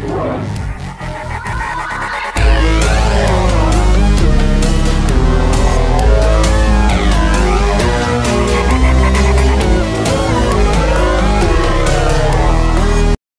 Christ.